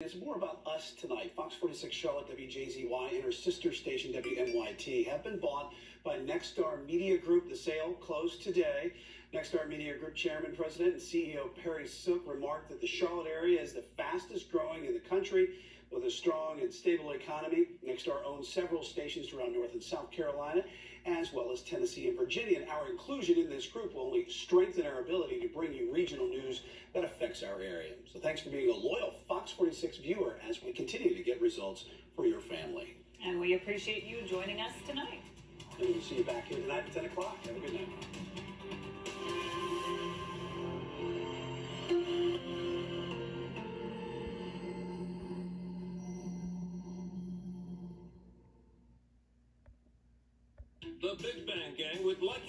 It's more about us tonight. Fox 46 Charlotte WJZY and her sister station WMYT have been bought by Nexstar Media Group. The sale closed today. Nexstar Media Group Chairman, President, and CEO Perry Sook remarked that the Charlotte area is the fastest growing in the country with a strong and stable economy. Nexstar owns several stations around North and South Carolina, as well as Tennessee and Virginia. And our inclusion in this group will only strengthen our ability to bring you regional news that affects our area. So thanks for being a loyal Fox 46 viewer as we continue to get results for your family. And we appreciate you joining us tonight. And we'll see you back here tonight at 10 o'clock. Have a good night. The Big Bang Gang would like